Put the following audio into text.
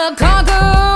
a conqueror